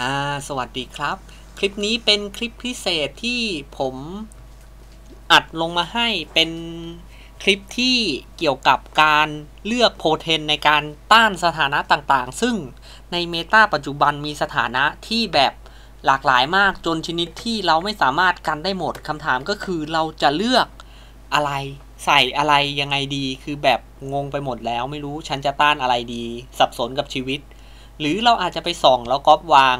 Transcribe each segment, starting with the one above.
อ่าสวัสดีครับ คลิปนี้เป็นคลิปพิเศษที่ผมอัดลงมาให้เป็นคลิปที่เกี่ยวกับการเลือกโพเทนในการต้านสถานะต่างๆ ซึ่งในเมตาปัจจุบันมีสถานะที่แบบหลากหลายมากจนชนิดที่เราไม่สามารถกันได้หมดคำถามก็คือเราจะเลือกอะไรใส่อะไรยังไงดี คือแบบงงไปหมดแล้วไม่รู้ฉันจะต้านอะไรดี สับสนกับชีวิต หรือเราอาจจะไปส่องแล้วก๊อปวาง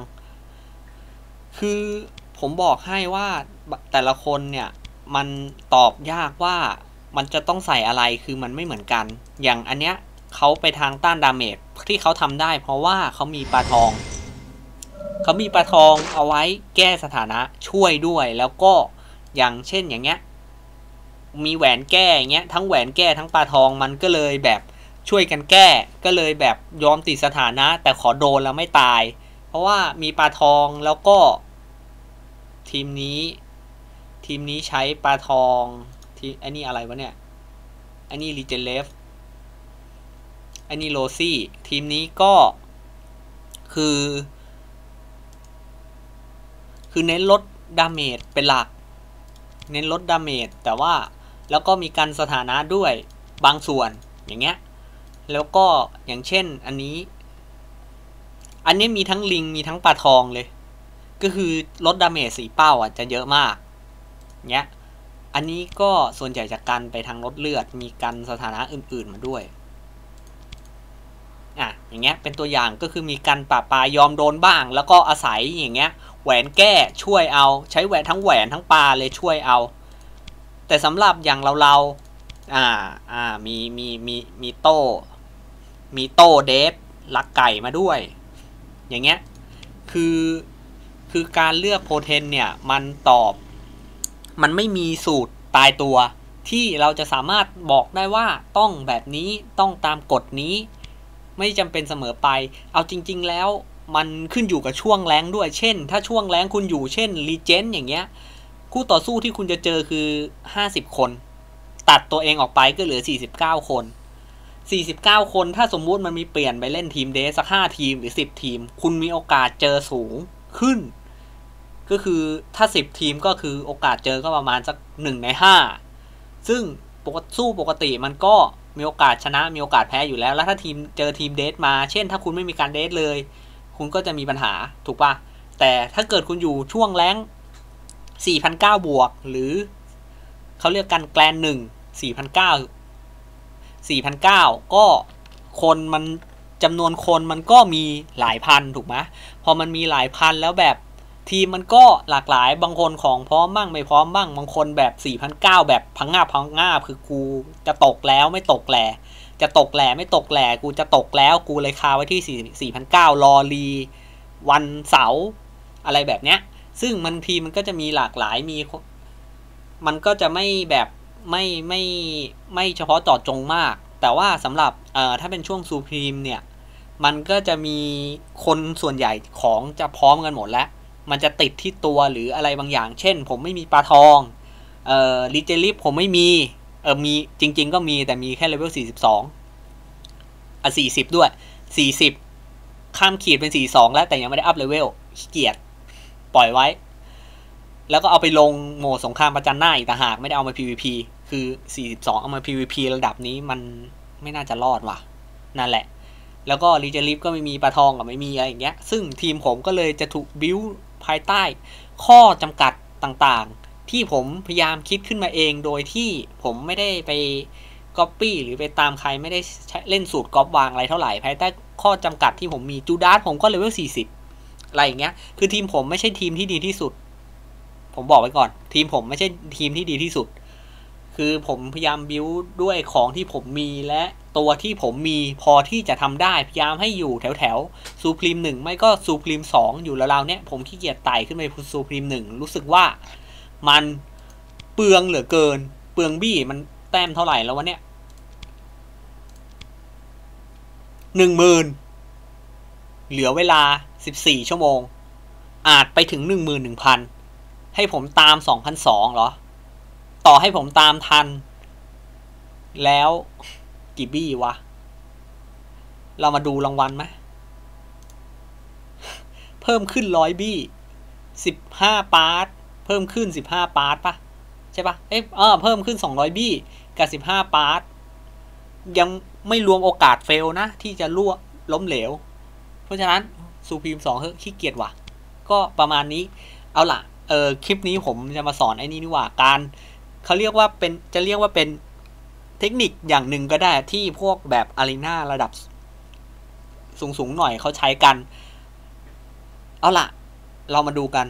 คือผมบอกให้ว่าแต่ละคนเนี่ยมันตอบยากว่ามันจะต้องใส่อะไรคือมันไม่เหมือนกัน อย่างอันเนี้ยเขาไปทางต้านดาเมจที่เขาทำได้ เพราะว่าเขามีปลาทองเขามีปลาทองเอาไว้แก้สถานะช่วยด้วยแล้วก็อย่างเช่นอย่างเงี้ยมีแหวนแก้อย่างเงี้ยทั้งแหวนแก้ทั้งปลาทองมันก็เลยแบบ ช่วยกันแก้ก็เลยแบบยอมติดสถานะ แต่ขอโดนแล้วไม่ตาย เพราะว่ามีปลาทองแล้วก็ ทีมนี้ ทีมนี้ใช้ปลาทองทีไอ้นี่อะไรวะเนี่ยไอ้นี่รีเจเลฟไอ้นี่โรซี่ ทีมนี้ก็คือ คือเน้นลดดาเมจเป็นหลัก เน้นลดดาเมจแต่ว่าแล้วก็มีกันสถานะด้วยบางส่วนอย่างเงี้ย แล้วก็อย่างเช่นอันนี้ อันนี้มีทั้งลิงมีทั้งปลาทองเลย ก็คือลด damage สี่เป้าอะจะเยอะมากเงี้ยอันนี้ก็ส่วนใหญ่จากการไปทางลดเลือดมีกันสถานะอื่น ๆมาด้วยอะอย่างเงี้ยเป็นตัวอย่างก็คือมีการป่าปายอมโดนบ้าง แล้วก็อาศัยอย่างเงี้ยแหวนแก้ช่วยเอา ใช้แหวนทั้งแหวนทั้งปลาเลยช่วยเอา แต่สำหรับอย่างเราเราอ่าอ่ามีมีมีมีโต้ มีโต้เดฟลักไก่มาด้วย อย่างเงี้ย คือคือการเลือกโพเทนเนี่ย มันตอบ มันไม่มีสูตรตายตัว ที่เราจะสามารถบอกได้ว่าต้องแบบนี้ต้องตามกฎนี้ ไม่จำเป็นเสมอไป เอาจริง ๆ แล้วมันขึ้นอยู่กับช่วงแรงด้วย เช่น ถ้าช่วงแรงคุณอยู่ เช่นรีเจนอย่างเงี้ย คู่ต่อสู้ที่คุณจะเจอคือ 50 คน ตัดตัวเองออกไปก็เหลือ 49 คน 49 คนถ้าสมมุติมันมีเปลี่ยนไปเล่นทีมเดสสัก 5 ทีมหรือ 10 ทีม คุณมีโอกาสเจอสูงขึ้น ก็คือถ้า 10 ทีมก็คือโอกาสเจอก็ประมาณสัก 1 ใน 5 ซึ่งปกสู้ปกติมันก็มีโอกาสชนะมีโอกาสแพ้อยู่แล้ว แล้วถ้าทีมเจอทีมเดทมา เช่น ถ้าคุณไม่มีการเดทเลย คุณก็จะมีปัญหาถูกปะแต่ถ้าเกิดคุณอยู่ช่วงแรง4,009บวก หรือเขาเรียกกันแกลนหนึ่ง4,009 4,009ก็คนมันจำนวนคนมันก็มีหลายพันถูกไหมพอมันมีหลายพันแล้วแบบทีมมันก็หลากหลายบางคนของพร้อมบ้างไม่พร้อมบ้างบางคนแบบ4 0 0แบบพังงาพังงาคือกูจะตกแล้วไม่ตกแหลจะตกแหลไม่ตกแหลกูจะตกแล้วกูเลยคาไว้ที่4 4,009รอรีวันเสาร์อะไรแบบเนี้ย ซึ่งมันทีมันก็จะมีหลากหลายมี มันก็จะไม่แบบ ไม่ไม่ไม่เฉพาะจาะจงมาก แต่ว่าสำหรับเอ่อถ้าเป็นช่วงซูพรีมเนี่ย มันก็จะมีคนส่วนใหญ่ของจะพร้อมกันหมดแล้ว มันจะติดที่ตัวหรืออะไรบางอย่าง เช่น ผมไม่มีปลาทองเอ่อลิเจลิฟผมไม่มีเออมีจริง ๆ ก็มีแต่มีแค่เลเวล42อะ40 ด้วย 40 ข้ามขีดเป็น 42 แล้วแต่ยังไม่ได้ up level ขี้เกียจปล่อยไว้ แล้วก็เอาไปลงโหมดสงครามประจันหน้าอีกต่างหาก ไม่ได้เอามา PVP คือ 42 เอามา PVP ระดับนี้มันไม่น่าจะรอดว่ะ นั่นแหละ แล้วก็รีเจลิฟก็ไม่มีปลาทองกับไม่มีอะไรอย่างเงี้ย ซึ่งทีมผมก็เลยจะถูกบิวภายใต้ ข้อจำกัดต่างๆ ที่ผมพยายามคิดขึ้นมาเองโดยที่ผมไม่ได้ไปก๊อปปี้หรือไปตามใครไม่ได้เล่นสูตรก๊อปวางอะไรเท่าไหร่ภายใต้ข้อจำกัดที่ผมมีจูดาสผมก็เลเวล 40 อะไรอย่างเงี้ย คือทีมผมไม่ใช่ทีมที่ดีที่สุด ผมบอกไว้ก่อน ทีมผมไม่ใช่ทีมที่ดีที่สุด คือผมพยายามบิวด้วยของที่ผมมีและตัวที่ผมมีพอที่จะทำได้ พยายามให้อยู่แถวแถวซูพรีมหนึ่งไม่ก็ซูพรีมสองอยู่แล้วเราเนี่ยผมขี้เกียจไต่ขึ้นไปซูพรีมหนึ่งรู้สึกว่ามันเปลืองเหลือเกิน เปลืองบี้มันแต้มเท่าไหร่แล้ววะเนี่ยหนึ่งหมื่นเหลือเวลาสิบสี่ชั่วโมง อาจไปถึงหนึ่งหมื่นหนึ่งพันให้ผมตามสองพันสองเหรอ ต่อให้ผมตามทัน แล้วกี่บี้วะ เรามาดูรางวัลไหมเพิ่มขึ้นร้อยบี้สิบห้าปาร์ตเพิ่มขึ้นสิบห้าปาร์ตปะใช่ปะเอ๊ะเออเพิ่มขึ้นสองร้อยบี้กับสิบห้าปาร์ตยังไม่รวมโอกาสเฟลนะ ที่จะรั่วล้มเหลว เพราะฉะนั้นซูพีมสองเฮ้ยขี้เกียจว่ะ ก็ประมาณนี้ เอาล่ะ เออคลิปนี้ผมจะมาสอนไอ้นี่นี่ว่าการ เขาเรียกว่าเป็นจะเรียกว่าเป็นเทคนิคอย่างหนึ่งก็ได้ที่พวกแบบอารีนาระดับ สูงๆหน่อยเขาใช้กัน เอาล่ะเรามาดูกัน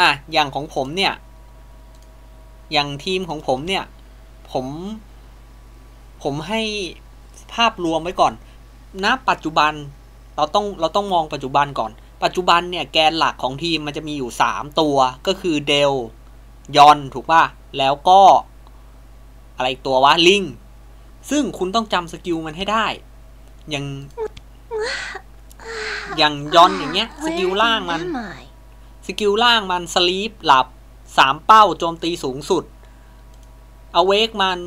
อะ อย่างของผมเนี่ย อย่างทีมของผมเนี่ย ผม ผมให้ภาพรวมไว้ก่อน ณ ปัจจุบัน เราต้องเราต้องมองปัจจุบันก่อน ปัจจุบันเนี่ยแกนหลักของทีมมันจะมีอยู่ 3 ตัวก็คือเดลยอนถูกป่ะ แล้วก็อะไรอีกตัววะลิง ซึ่งคุณต้องจำ skill มันให้ได้ อย่างอย่างยอนอย่างเงี้ยสกิลล่างมัน Am I? skill ล่างมัน sleep หลับสามเป้าโจมตีสูงสุดawake มัน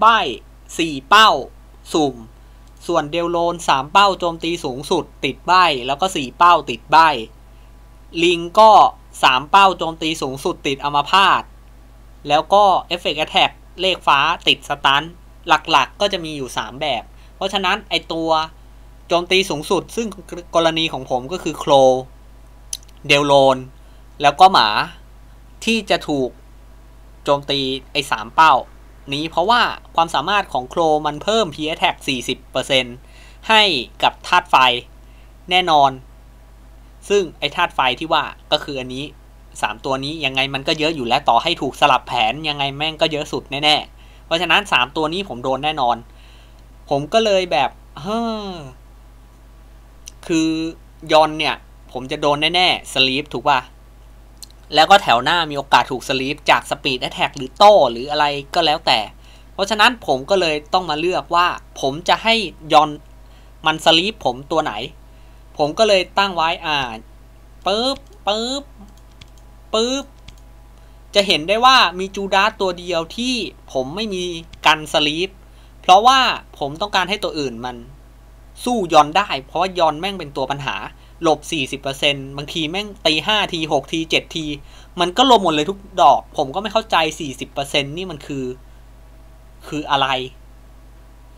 ใบ้สี่เป้า สุ่ม ส่วนเดลโลนสามเป้าโจมตีสูงสุดติดใบ้แล้วก็สี่เป้าติดใบ้ลิงก็สามเป้าโจมตีสูงสุดติดอัมพาตแล้วก็ effect attack เลขฟ้าติด stun หลักๆก็จะมีอยู่ 3 แบบ เพราะฉะนั้นไอตัวโจมตีสูงสุด ซึ่งกรณีของผมก็คือโครเดลโลน แล้วก็หมาที่จะถูกโจมตีไอ้สามเป้า นี้เพราะว่าความสามารถของโครมันเพิ่ม p a t a c 40%ให้กับธาตุไฟแน่นอน ซึ่งไอ้ธาตุไฟที่ว่าก็คืออันนี้ 3 ตัวนี้ยังไงมันก็เยอะอยู่แล้วต่อให้ถูกสลับแผนยังไงแม่งก็เยอะสุดแน่ๆ เพราะฉะนั้น 3 ตัวนี้ผมโดนแน่นอน ผมก็เลยแบบเฮ้อคือยอนเนี่ย ผมจะโดนแน่ๆสลีปถูกป่ะ แล้วก็แถวหน้ามีโอกาสถูกสลีปจากสปีดแอ t แทกหรือโต้หรืออะไรก็แล้วแต่ เพราะฉะนั้นผมก็เลยต้องมาเลือกว่าผมจะให้ยอนมันสลีปผมตัวไหน ผมก็เลยตั้งไว้อ่าปึ๊บปึ๊บปึ๊บจะเห็นได้ว่ามีจูดาสตัวเดียวที่ผมไม่มีกันสลีปเพราะว่าผมต้องการให้ตัวอื่นมันสู้ยอนได้ เพราะว่ายอนแม่งเป็นตัวปัญหา หลบ 40%บางทีแม่งตี5ที6ที7ที มันก็ลบหมดเลยทุกดอก ผมก็ไม่เข้าใจ 40%นี่มันคือ คืออะไร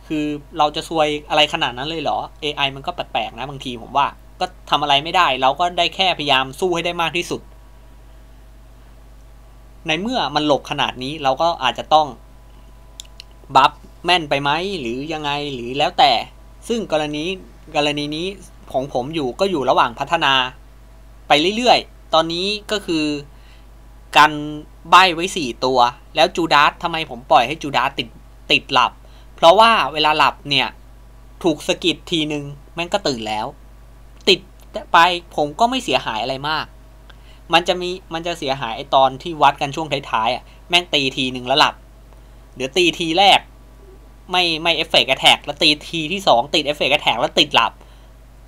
คือเราจะซวยอะไรขนาดนั้นเลยเหรอ AI มันก็แปลกๆนะบางทีผมว่า ก็ทำอะไรไม่ได้ เราก็ได้แค่พยายามสู้ให้ได้มากที่สุด ในเมื่อมันหลบขนาดนี้เราก็อาจจะต้อง บัฟแม่นไปไหมหรือยังไงหรือแล้วแต่ ซึ่งกรณีกรณีนี้ ของผมอยู่ก็อยู่ระหว่างพัฒนาไปเรื่อยๆ ตอนนี้ก็คือกันใบไว้ 4 ตัว แล้วจูดาสทำไมผมปล่อยให้จูดาสติดติดหลับ เพราะว่าเวลาหลับเนี่ย ถูกสกิดทีนึงแม่งก็ตื่นแล้ว ติดไปผมก็ไม่เสียหายอะไรมาก มันจะมีมันจะเสียหายไอตอนที่วัดกันช่วงท้ายๆอะแม่งตีทีหนึ่งแล้วหลับเดี๋ยวตีทีแรก ไม่ไม่ effect attack แล้วตีทีที่สองติด effect attack แล้วติดหลับ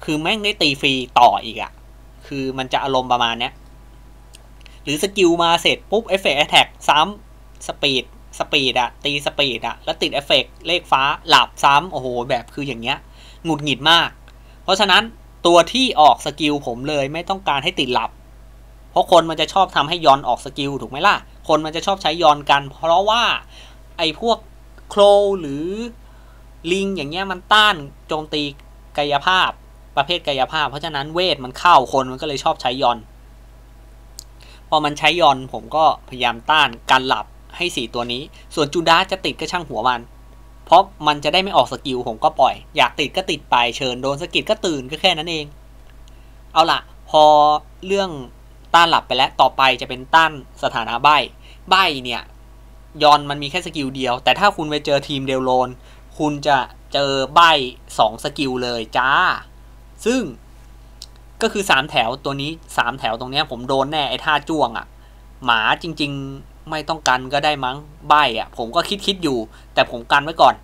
คือแม่งได้ตีฟรีต่ออีกอะ่ะคือมันจะอารมณ์ประมาณเนี้ย หรือ skill มาเสร็จปุ๊บ effect attack ซ้ำ speed speed อะตี speed อะแล้วติดเอฟเฟกต์เลขฟ้าหลับซ้ำโอ้โห แบบคืออย่างเงี้ยหงุดหงิดมาก เพราะฉะนั้นตัวที่ออก skill ผมเลยไม่ต้องการให้ติดหลับ เพราะคนมันจะชอบทำให้ยอนออก skill ถูกไหมล่ะ คนมันจะชอบใช้ยอนกัน เพราะว่าไอ้พวกโครหรือลิงอย่างเงี้ยมันต้านโจมตีกายภาพ ประเภทกายภาพ เพราะฉะนั้นเวทมันเข้าคนมันก็เลยชอบใช้ยอน พอมันใช้ยอนผมก็พยายามต้านการหลับให้สี่ตัวนี้ ส่วนจูดาจะติดก็ช่างหัวมัน เพราะมันจะได้ไม่ออก skill ผมก็ปล่อย อยากติดก็ติดไปเชิญโดน skill ก็ตื่นก็แค่นั้นเอง เอาล่ะ พอเรื่องต้านหลับไปแล้วต่อไปจะเป็นต้านสถานะใบ้ใบ้เนี่ยยอนมันมีแค่ skill เดียว แต่ถ้าคุณไปเจอทีมเดลโลน คุณจะเจอใบ้สอง skill เลยจ้า ซึ่งก็คือสามแถวตัวนี้สามแถวตรงนี้ผมโดนแน่ไอ้ท่าจ้วงอะ่ะ หมาจริง ๆ ไม่ต้องกันก็ได้มั้งใบอะ่ะ ผมก็คิดคิดอยู่ แต่ผมกันไว้ก่อน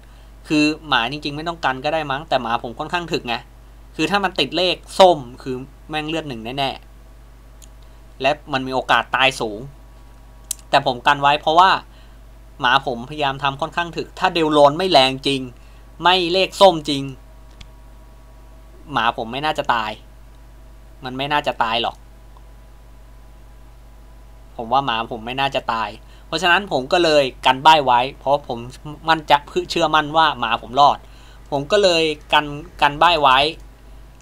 คือหมาจริง ๆ ไม่ต้องกันก็ได้มั้ง แต่หมาผมค่อนข้างถึกไงคือถ้ามันติดเลขส้มคือแม่งเลือดหนึ่งแน่ๆและมันมีโอกาสตายสูง แต่ผมกันไว้เพราะว่า หมาผมพยายามทำค่อนข้างถึก ถ้าเดลโลนไม่แรงจริง ไม่เลขส้มจริง หมาผมไม่น่าจะตาย มันไม่น่าจะตายหรอก ผมว่าหมาผมไม่น่าจะตาย เพราะฉะนั้นผมก็เลยกันใบ้ไว้ เพราะผมมั่นจะเชื่อมั่นว่าหมาผมรอด ผมก็เลยกันกันใบ้ไว้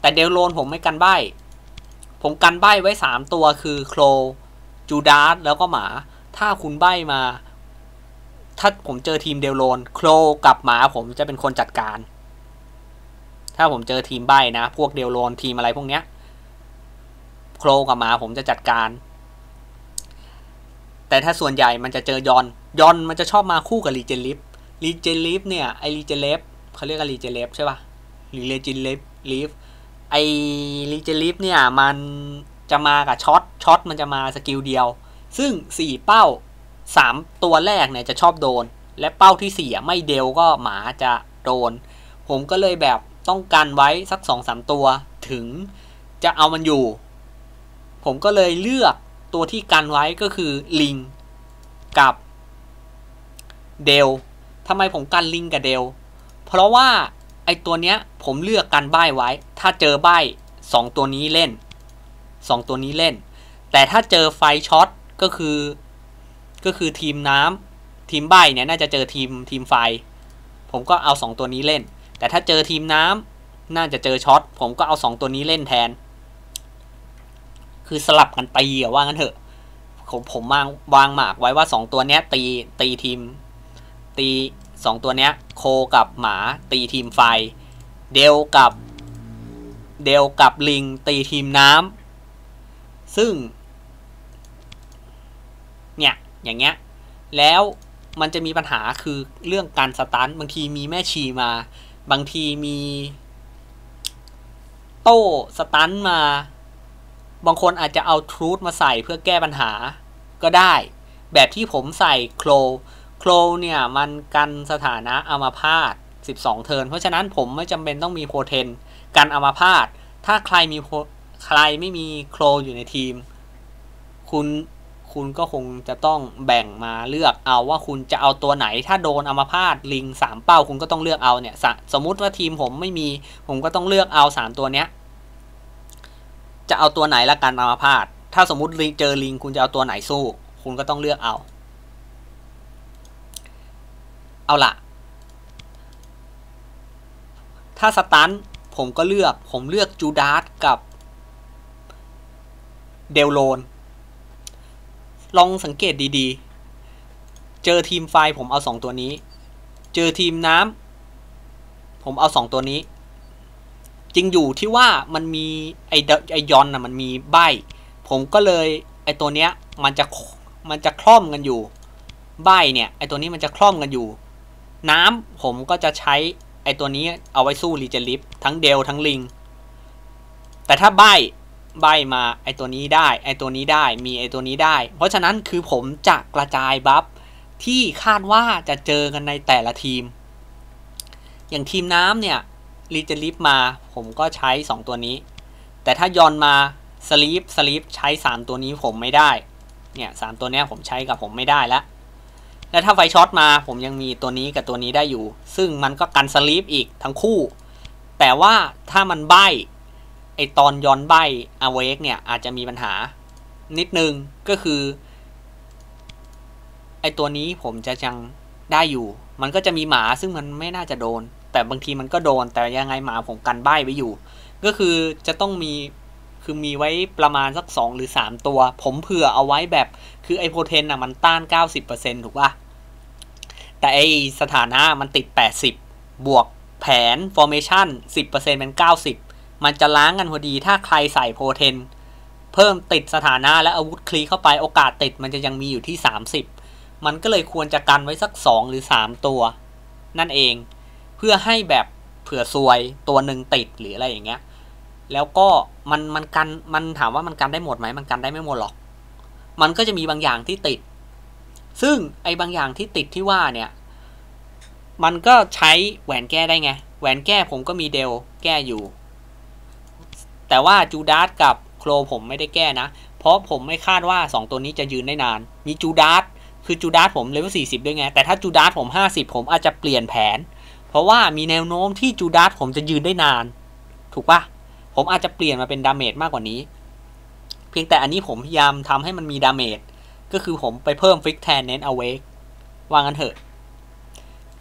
แต่เดลโลนผมไม่กันใบ้ผมกันใบ้ไว้สามตัวคือโคลจูดาสแล้วก็หมา ถ้าคุณใบ้มา ถ้าผมเจอทีมเดลโลนโคลกับหมาผมจะเป็นคนจัดการ ถ้าผมเจอทีมใบ้นะ พวกเดลโลนทีมอะไรพวกเนี้ย โคลกับหมาผมจะจัดการ แต่ถ้าส่วนใหญ่มันจะเจอยอน ยอนมันจะชอบมาคู่กับรีเจลิฟรีเจลิฟเนี่ยไอรีเจเลฟเขาเรียกกันรีเจเลฟใช่ปะหรือรีเจเลฟลิฟไอรีเจลิฟเนี่ยมันจะมากับ shock shock มันจะมา skill เดียว ซึ่ง 4 เป้า 3 ตัวแรกเนี่ยจะชอบโดน และเป้าที่4ไม่เดวก็หมาจะโดน ผมก็เลยแบบ ต้องกันไว้สัก2-3ตัวถึงจะเอามันอยู่ ผมก็เลยเลือกตัวที่กันไว้ก็คือลิงกับเดลทำไมผมกันลิงกับเดล เพราะว่าไอตัวเนี้ยผมเลือกกันใบ้ไว้ ถ้าเจอใบ้สองตัวนี้เล่นสองตัวนี้เล่น แต่ถ้าเจอไฟช็อตก็คือ ก็คือทีมน้ำทีมใบ้เนี่ยน่าจะเจอทีมทีมไฟ ผมก็เอาสองตัวนี้เล่น แต่ถ้าเจอทีมน้ำน่าจะเจอช็อตผมก็เอาสองตัวนี้เล่นแทน คือสลับกันตีอะว่างั้นเถอะผมผมวางวางหมากไว้ว่าสองตัวเนี้ยตีตีทีม ตีสองตัวเนี้ยโคกับหมาตีทีมไฟ เดลกับเดลกับลิงตีทีมน้ำซึ่ง เนี่ย อย่างเงี้ย แล้วมันจะมีปัญหาคือเรื่องการสตันบางทีมีแม่ชีมา บางทีมี โต้สตันมา บางคนอาจจะเอาทรูธมาใส่เพื่อแก้ปัญหาก็ได้ แบบที่ผมใส่โคลโคลเนี่ย มันกันสถานะอามาพาต12 เทิน เพราะฉะนั้นผมไม่จำเป็นต้องมีโพเทนกันอามาพาตถ้าใครมีใครไม่มีโคลอยู่ในทีม คุณ คุณก็คงจะต้องแบ่งมาเลือกเอาว่าคุณจะเอาตัวไหน ถ้าโดนอมาพาตลิงสามเป้าคุณก็ต้องเลือกเอาเนี่ยสสมมุติว่าทีมผมไม่มีผมก็ต้องเลือกเอาสามตัวเนี้ยจะเอาตัวไหนละกันอมาพาตถ้าสมมติเจอลิงคุณจะเอาตัวไหนสู้ คุณก็ต้องเลือกเอา เอาละถ้าสตันผมก็เลือกผมเลือกจูดาสกับเดลโลน ลองสังเกตดีๆ เจอทีมไฟผมเอาสองตัวนี้ เจอทีมน้ำผมเอาสองตัวนี้ จริงอยู่ที่ว่ามันมีไอไอยอนนะมันมีใบ ผมก็เลยไอตัวเนี้ยมันจะมันจะคล่อมกันอยู่ ใบเนี่ยไอตัวนี้มันจะคล่อมกันอยู่ น้ำผมก็จะใช้ไอตัวนี้เอาไว้สู้รีเจลิฟทั้งเดลทั้งลิง แต่ถ้าใบ ใบมาไอตัวนี้ได้ ไอตัวนี้ได้มีไอตัวนี้ได้ เพราะฉะนั้นคือผมจะกระจายบัฟที่คาดว่าจะเจอกันในแต่ละทีม อย่างทีมน้ำเนี่ยรีเจลิฟมาผมก็ใช้ 2 ตัวนี้ แต่ถ้ายอนมาสลีปสลีปใช้ 3 ตัวนี้ผมไม่ได้ เนี่ยสตัวนี้ผมใช้กับผมไม่ได้แล้วแล้วถ้าไฟช็อตมาผมยังมีตัวนี้กับตัวนี้ได้อยู่ ซึ่งมันก็กันสลีปอีกทั้งคู่ แต่ว่าถ้ามันใบ ไอตอนย้อนใบอเวกเนี่ยอาจจะมีปัญหานิดนึงก็คือ ไอตัวนี้ผมจะยังได้อยู่ มันก็จะมีหมาซึ่งมันไม่น่าจะโดน แต่บางทีมันก็โดน แต่ยังไงหมาผมกันใบไว้อยู่ ก็คือจะต้องมีคือมีไว้ประมาณสัก 2 หรือ 3 ตัว ผมเผื่อเอาไว้แบบ คือไอโพเทนอะมันต้าน 90%ถูกป่ะ แต่ไอสถานะมันติด 80 บวกแผน formation 10%เป็น 90 มันจะล้างกันพอดีถ้าใครใส่โพเทน เพิ่มติดสถานะและอาวุธคลีเข้าไปโอกาสติดมันจะยังมีอยู่ที่ 30 มันก็เลยควรจะกันไว้สัก 2 หรือ 3 ตัว นั่นเอง เพื่อให้แบบเผื่อซวยตัวหนึ่งติดหรืออะไรอย่างเงี้ยแล้วก็มันมันกันมันถามว่ามันกันได้หมดไหมมันกันได้ไม่หมดหรอก มันก็จะมีบางอย่างที่ติด ซึ่งไอ้บางอย่างที่ติดที่ว่าเนี่ย มันก็ใช้แหวนแก้ได้ไง แหวนแก้ผมก็มีเดลแก้อยู่ แต่ว่าจูดาสกับโครผมไม่ได้แก้นะ เพราะผมไม่คาดว่า 2 ตัวนี้จะยืนได้นาน มีจูดาสคือจูดาสผมเลเวล40 ด้วยไง แต่ถ้าจูดาสผม 50 ผมอาจจะเปลี่ยนแผน เพราะว่ามีแนวโน้มที่จูดาสผมจะยืนได้นาน ถูกปะผมอาจจะเปลี่ยนมาเป็น damage มากกว่านี้ เพียงแต่อันนี้ผมพยายามทำให้มันมี damage ก็คือผมไปเพิ่มฟิกแทนเน้น awake ว่างั้นเถอะ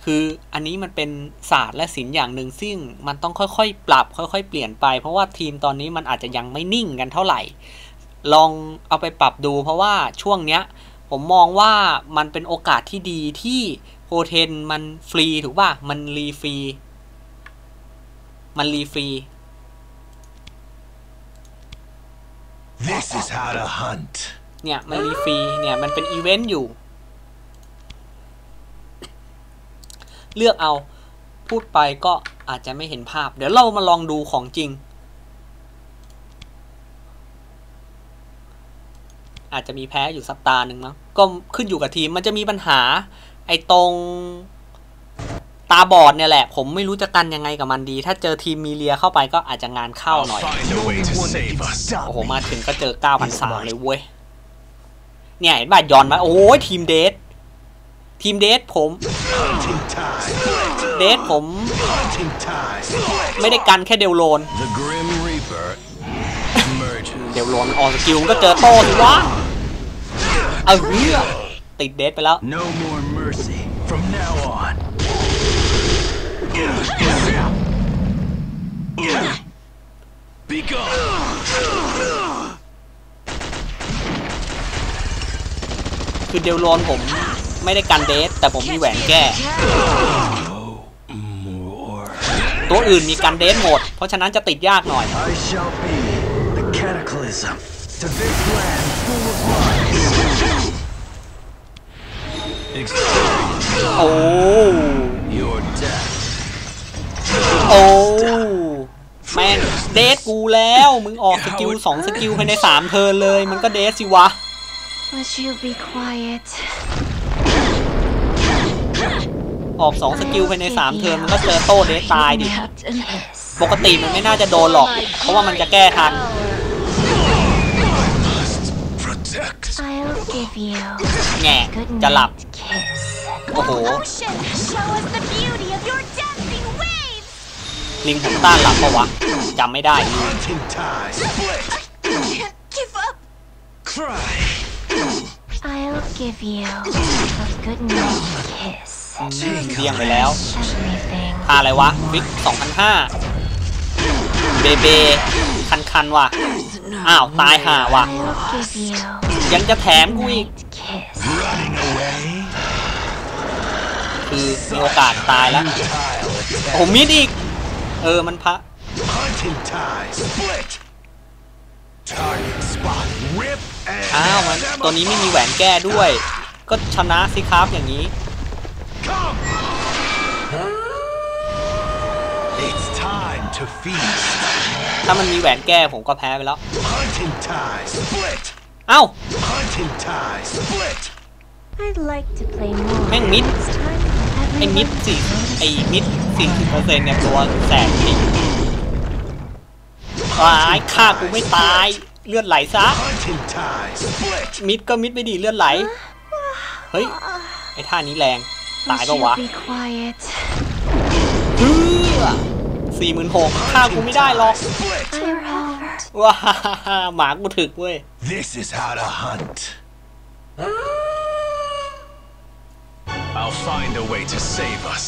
คืออันนี้มันเป็นศาสตร์และศิลป์อย่างหนึ่งซึ่งมันต้องค่อยๆ ปรับค่อยๆ เปลี่ยนไป เพราะว่าทีมตอนนี้มันอาจจะยังไม่นิ่งกันเท่าไหร่ ลองเอาไปปรับดู เพราะว่าช่วงเนี้ยผมมองว่ามันเป็นโอกาสที่ดีที่โฮเทนมันฟรีถูกป่ะ มันรีฟรี มันรีฟรี This is how to hunt. เนี่ย มันรีฟรี เนี่ย มันเป็นอีเวนต์อยู่ เลือกเอา พูดไปก็อาจจะไม่เห็นภาพ เดี๋ยวเรามาลองดูของจริง อาจจะมีแพ้อยู่สัปดาห์หนึ่งมั้งก็ขึ้นอยู่กับทีมมันจะมีปัญหา ไอ้ตรงตาบอดเนี่ยแหละ ผมไม่รู้จะกันยังไงกับมันดี ถ้าเจอทีมมีเลียเข้าไปก็อาจจะงานเข้าหน่อย โอ้โห มาถึงก็เจอ 9,300 เลยเว้ย เนี่ยเห็นป่ะย้อนมา โอ้ยทีมเดท ทีมเดทผม Hunting time. เดทผม Hunting time. ไม่ได้กันแค่เดลโลน The Grim Reaper emerges. เดลโลนออก skill มันก็เจอโต้สิวะเอาเหี้ยติด death ไปแล้ว No more mercy from now on. Be gone. คือเดลโลนผม ไม่ได้กัน death แต่ผมมีแหวนแก้ More. ตัวอื่นมีกัน death หมด เพราะฉะนั้นจะติดยากหน่อย I shall be the cataclysm to this land full of lies. Experience โอ้ your death. โอ้แม่ง death กูแล้ว มึงออก skill สอง skill ภายในสามเทิร์นเลย มันก็ death สิวะ Would you be quiet? ออกสอง skill ภายในสามเทิร์นมันก็เจอโต้ death ตายดิ Out and hiss. ปกติมันไม่น่าจะโดนหรอก เพราะว่ามันจะแก้ทัน Protect. I'll give you แง่ good จะหลับ night kiss. โอ้โห Ocean, show us the beauty of your dancing waves! ลิงผมต้านหลับปะวะจำไม่ได้ Hunting time. Split. Can't give up! Cry. I'll give you a good night kiss. เลี่ยงไปแล้ว Everything. ค่าอะไรวะวิก2,500เบเบคันคันๆว่ะ อ้าว ตายห่าว่ะ I'll give you ยังจะแถมกูอีก night kiss. Running away. คือมีโอกาสตายแล้ว Tile โอ้โหมิดอีก เออ มันพระ Hunting time. Split. Target spot. Rip and อ้าว มัน ตัวนี้ไม่มีแหวนแก้ด้วย ก็ชนะสิครับอย่างนี้ Come. It's time to feast. ถ้ามันมีแหวนแก้ผมก็แพ้ไปแล้ว Hunting time. Split. เอ้า Hunting time. Split. I'd like to play more. แม่งมิด It's time for ไอ้มิด everyone สี่ to go to ไอ้มิดสี่สิบเปอร์เซ็นต์เนี่ยตัวแสบจริงตายฆ่ากูไม่ตาย เลือดไหลซะ Hunting time. Split. มิดก็มิดไม่ดีเลือดไหล เฮ้ย ไอ้ท่านี้แรง ตาย Would ปะ you วะ be quiet? เฮือ สี่หมื่นหกฆ่ากูไม่ได้หรอก Split. I'm hurt. ว้าหมากูถึกเว้ย This is how to hunt. I'll find a way to save us.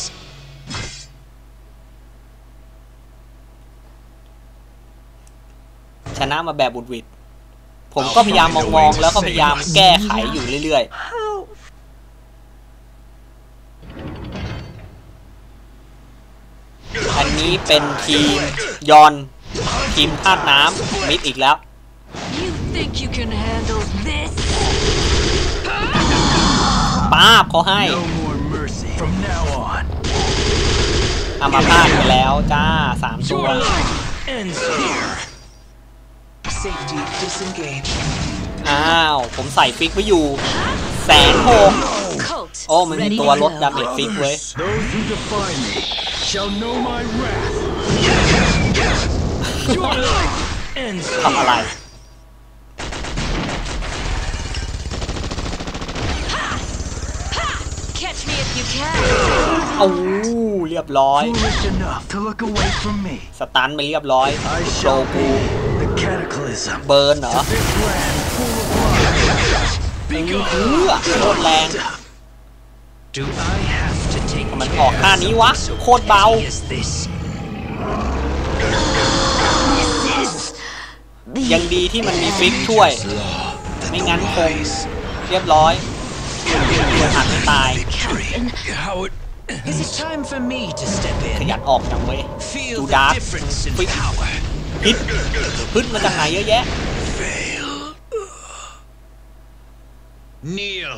ชนะมาแบบบุดหวิดผมก็พยายามมองๆแล้วก็พยายามแก้ไขอยู่เรื่อยๆ อันนี้เป็นทีมยอน ทีมธาตุน้ำมิดอีกแล้ว You think you can handle this? ป้าบเขาให้ No more mercy from now on. อามาพาดไปแล้วจ้าสามตัว Your life ends here. Safety disengaged. อ้าว ผมใส่ฟิกไว้อยู่แสนหก Colt, โอ้มันมี ready ตัว to ลด go. ดาเมจฟิกเว้ย Those who defy me shall know my wrath. Your life ends ทำอะไร here. Catch me if you can. โอ้เรียบร้อย Foolish enough to look away from me. สตันไปเรียบร้อย I โช shall กู be the cataclysm. เบิร์นเหรอ This land full of lies. เอื้อโคตรแรง Do I have to take มัน care ออกท่านี้วะ of something so โคตรเบา petty as this? ยังดีที่มันมีฟิกช่วย ไม่งั้นคงเรียบร้อยโดนหักไม่ตาย How it... Is it time for me to step ข in? ยันออกจังเว้ย Feel Do the that. difference in Quick. power. พิษพิษมาจากไหนเยอะแยะ Kneel.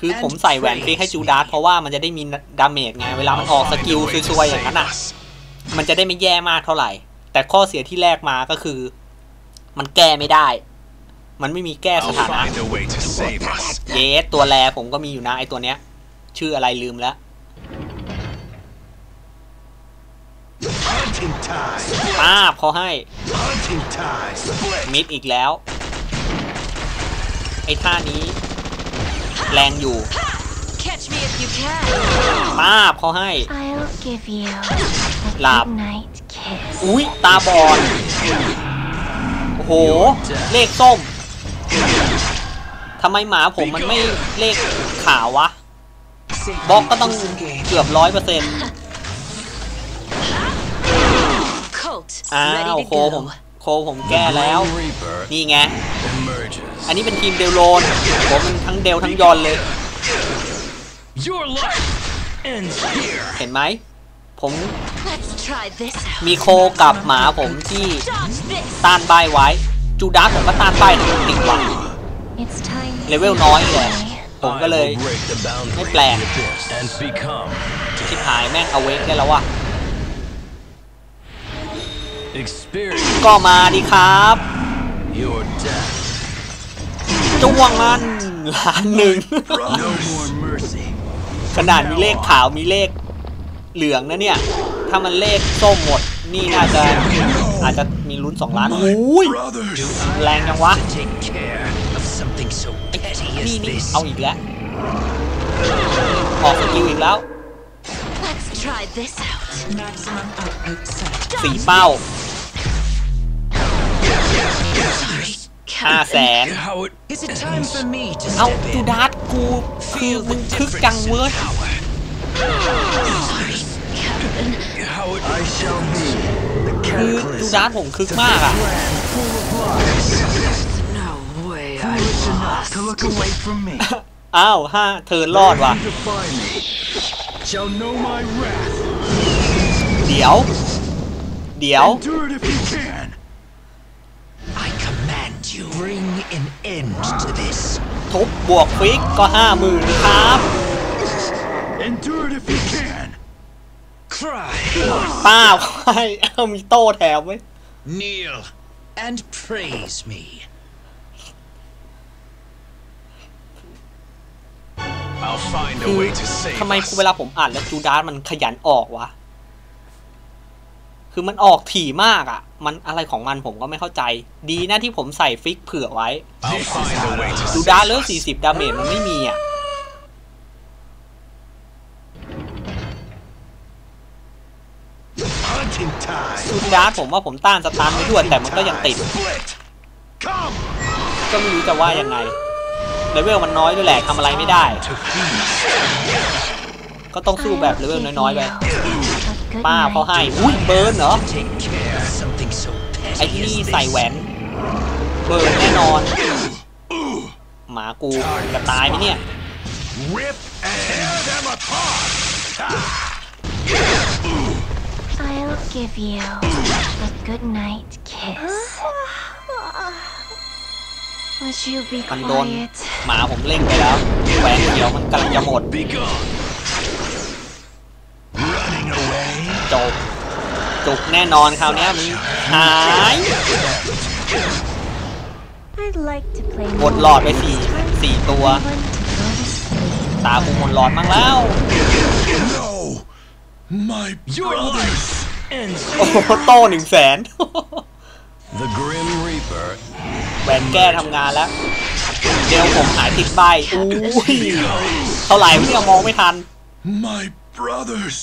คือผมใส่แหวนฟิกให้จูดาสเพราะว่ามันจะได้มีดาเมจไง เวลามันออกสกิลซวยๆอย่างนั้นอะ มันจะได้ไม่แย่มากเท่าไหร่ แต่ข้อเสียที่แรกมาก็คือ มันแก้ไม่ได้ มันไม่มีแก้ส I'll ถานะ find a way to save us. เยสตัวแรผมก็มีอยู่นะไอตัวเนี้ย ชื่ออะไรลืมแล้ว Hunting time. ป้าบเขาให้ Hunting time. Split. มิดอีกแล้ว ไอ้ท่านี้ แรงอยู่ Catch me if you can. ป้าบเขาให้ I'll give you a Lap. good night kiss. อุ้ยตาบอดโอ้โห เลขส้มทำไมหมาผมมันไม่เลขขาววะ Safety บล็อกก็ต้อง disengage. เกือบร้อยเปอร์เซ็นต์ Colt, อ้า ready ว to โคผม go. โคผมแก้แล้ว Reaper นี่ไง emerges. อันนี้เป็นทีมเดลโลน ผมมันทั้งเดลทั้งยอนเลย Your life ends here. เห็นไหม ผม Let's try this out. มีโคกับหมาผมที่ Dodge this. ต้านใบไว้ จูดาสผมก็ต้านใบถึงติดว่ะ It's time to เลเวลน้อยเลย play. ผมก็เลย I will break the boundary ไม่แปลก of the abyss and become ชิบหายแม่งเอาเวกได้แล้วว่ะ experience ก็มาดีครับ your death. จ้วงมันล้านหนึ่ง No more mercy. ขนาดมีเลขขาวมีเลขเหลืองนะเนี่ย ถ้ามันเลขส้มหมด นี่น่าจะอาจจะมีลุ้นสองล้านอุ้ย Brothers. Lang I yang have wah. to take care of something so ไอ้ petty นี่ as นี่ this. เอาอีกแล้ว ออกสกิลอีกแล้ว Let's try this out. Maximum output set. สีเป้า Sorry, ห้า Captain. แสน How it... Is it time for me to เอา step จู in? ดาสกูคือ Feel มึ the งคึกจัง difference เว้ย in power. Sorry, Captain. How it... I shall be the คือจูดาส cataclysm. ผมคึกมากอ่ะ Land full of lies. No way Foolish enough to look away from me. อ้าวห้าเทิร์นรอดว่ะ Those who defy me shall know my wrath. เดี๋ยว เดี๋ยว Endure it if you can. I command you. Bring an end to this. ทุบบวกฟิกก็ห้าหมื่นครับ Endure it if you can. Cry. ป้าบให้เอามีโต้แถมไว้ย Kneel. And praise me. คื a อ way to save ทำไม us. เวลาผมอ่านแล้วจูดาสมันขยันออกวะ คือมันออกถี่มากอะ มันอะไรของมันผมก็ไม่เข้าใจ ดีนะที่ผมใส่ฟิกเผื่อไว้ I'll find a way to จู save ดาสเลิก us. 40ดาเมจมันไม่มีอะ Hunting time. จูดาสผมว่าผมต้านสตาร์ทไม่ด้วยแต่มันก็ยังติด Split. Come. ก็ไม่รู้จะว่ายังไง เลเวลมันน้อยด้วยแหละทำอะไรไม่ได้ To feast. ก็ต้องสู้แบบเลเวล I'll น้อยๆ give ไป you a good ป้าเขา night ให้อุ้ยเบิร์นเหรอ Take care of something so ไอ้ petty ที่ as นี่ this. ใส่แหวนเบิร์นแน่นอน หมากูจะตายไหมเนี่ย มันโดน quiet? หมาผมเล่งไปแล้วแหวนเขียวมันกำลังจะหมด Be gone. Running away. จบจุกแน่นอนคราวเนี้ยมึงหาย I'd like to play หมดหลอดไปสี่สี่ตัว One to go to sleep. ตากูหมดหลอดมั้งแล้ว No. My Your brothers. life ends โอ้โหโต้หนึ่งแสน The Grim Reaper แหวนแก้ทำงานแล้วเดยวผมหายติดใบอุ้ยเท่าไหร่วะเนี่ยมองไม่ทัน My brothers.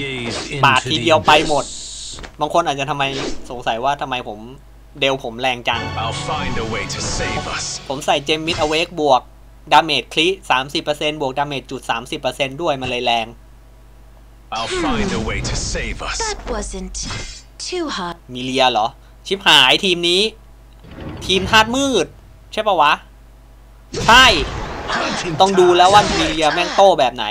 Gaze ปาด into ที the เดียวไปหมด abyss. บางคนอาจจะทำไมสงสัยว่าทำไมผมเดวผมแรงจัง I'll find a way to save us. ผมใส่เจมมิดอเวกบวก ดาเมจคลิ30%บวกดาเมจจุด30%ด้วยมันเลยแรง I'll find a way to save us. That wasn't too hot. มีเลียเหรอ ชิบหายทีมนี้ ทีมธาตุมืด ใช่ปะวะ ใช่ ต้องดูแล้วว่ามีเลียแม่งโต้แบบไหน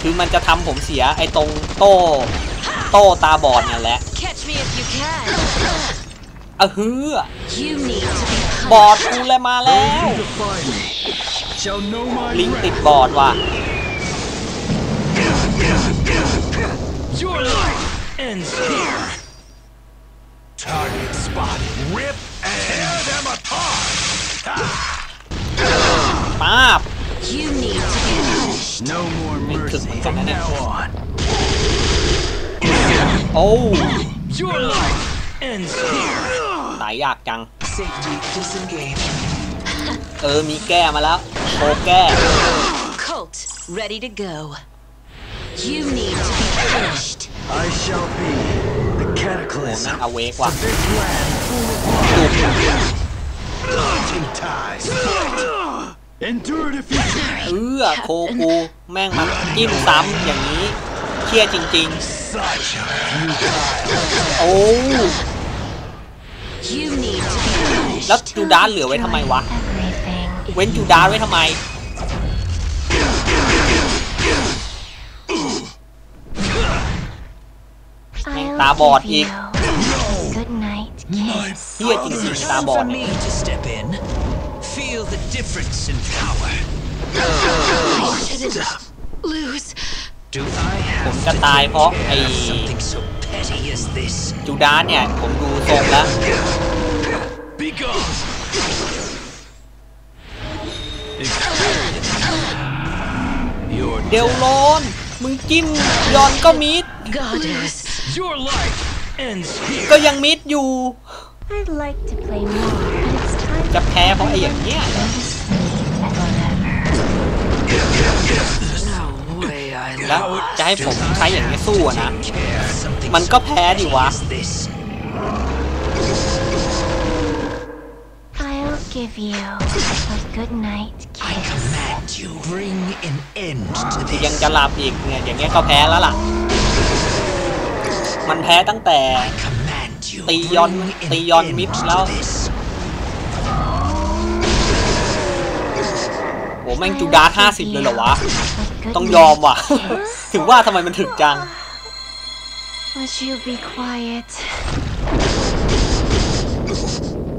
คือมันจะทำผมเสียไอ้ตรงโต้ โต้ตาบอดนั่นแหละอะฮือบอดกูเลยมาแล้ว ลิงติดบอดว่ะ Target spotted. Rip and tear them apart. ป้าบ You need to be punished. No more Make mercy it- from now on. โอ้ Your life ends here. ตายยากจัง Safety disengaged. เออ มีแก้มาแล้วโคแก้ Colt, ready to go. You need to be punished. I shall be the โห Cataclysm. นั่นเอาเวกว่ะ This land full of จุก Hunting ties. Endure it if you can. เออโคกูแม่งมาจิ้มซ้ำอย่างนี้เครียดจริง Such a futile. ๆ โอ้ You need to be punished. แล้วจูดานเหลือไว้ทำไมวะ Everything. เว้นจูดานไว้ทำไม I'll tà bọt give gì? you a good night My kiss. เฮียจริงๆตาบอด For me to step in. Feel the difference in power. Lose. Do I have ผมจะตายเพราะไอ้ something so petty as this? จูดานเนี่ยผมดูทรงแล้ว Be gone. Experience. Your เดวโลนมึงจิ้มยอนก็มิด Goddess. Your life ends here. ก็ยังมิดอยู่ I'd like to play more, but it's time จะแพ้เพราะไอ้อย่างเงี้ย to sleep forever. No way I แล้วจะให้ผมใช้อย่างเงี้ยสู้อะนะ care. Something มันก็แพ้ดิวะ is this? I'll give you a good night I kiss. command you. Bring an end to ยัง this. จะหลับอีกเนี่ยอย่างเงี้ยก็แพ้แล้วล่ะ มันแพ้ตั้งแต่ I command you. ตียอน Bring an ตียอน end มิด to แล้ว this. โหแม่งจูดาร์ห้าสิบเลยเหรอวะ A good ต้องยอมว่ะ kiss. ถึงว่าทำไมมันถึกจัง Would you be quiet?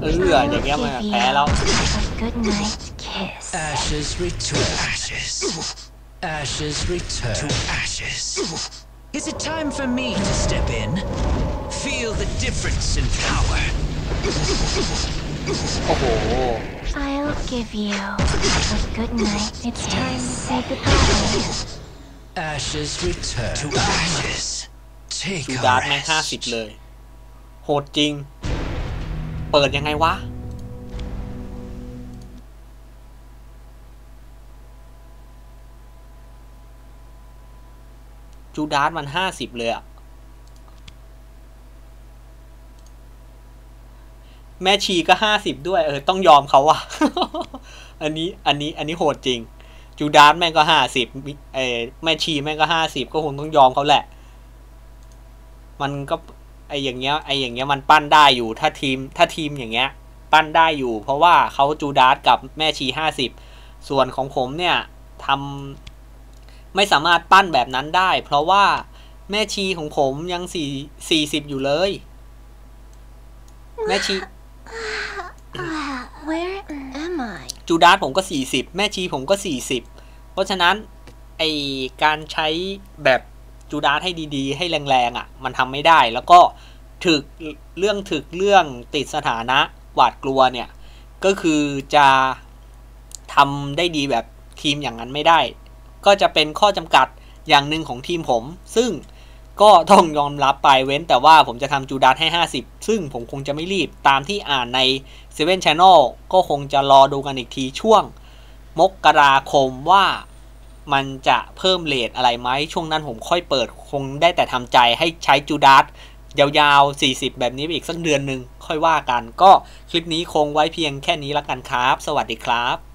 เอออย่างเงี้ยมันแพ้แล้ว a good night kiss. Ashes return to ashes. Ashes return to ashes. Is it time for me to step in? Feel the difference in power. โอ้โห I'll give you a good night. It's time to say goodbye. Ashes return to ashes. Take จู a ดาร์แม่งห้าสิบ rest. เลย โหดจริง เปิดยังไงวะ จูดาร์มันห้าสิบเลยอะแม่ชีก็ห้าสิบด้วย เออ ต้องยอมเขาว่ะอันนี้ อันนี้ อันนี้โหดจริง จูดาร์แม่งก็ห้าสิบเอแม่ชีแม่งก็ห้าสิบก็คงต้องยอมเขาแหละ มันก็ไออย่างเงี้ย ไออย่างเงี้ย มันปั้นได้อยู่ ถ้าทีม ถ้าทีมอย่างเงี้ย ปั้นได้อยู่ เพราะว่าเขาจูดาร์กับแม่ชีห้าสิบ ส่วนของผมเนี่ยทำ ไม่สามารถปั้นแบบนั้นได้ เพราะว่าแม่ชีของผมยังสี่สี่สิบอยู่เลย แม่ชี Where am I? จูดาร์ผมก็สี่สิบแม่ชีผมก็สี่สิบเพราะฉะนั้นไอการใช้แบบจูดาร์ให้ดีๆ ให้แรงๆอะ มันทำไม่ได้ แล้วก็ถึกเรื่องถึกเรื่องติดสถานะหวาดกลัวเนี่ย ก็คือจะทำได้ดีแบบทีมอย่างนั้นไม่ได้ ก็จะเป็นข้อจำกัดอย่างหนึ่งของทีมผม ซึ่งก็ต้องยอมรับไปเว้นแต่ว่าผมจะทำจูดัสให้ 50 ซึ่งผมคงจะไม่รีบตามที่อ่านใน Seven Channel ก็คงจะรอดูกันอีกทีช่วง มกราคมว่ามันจะเพิ่มเลทอะไรไหมช่วงนั้นผมค่อยเปิดคงได้แต่ทำใจให้ใช้จูดัสยาวๆ 40 แบบนี้ไปอีกสักเดือนหนึ่งค่อยว่ากัน ก็คลิปนี้คงไว้เพียงแค่นี้ละกันครับ สวัสดีครับ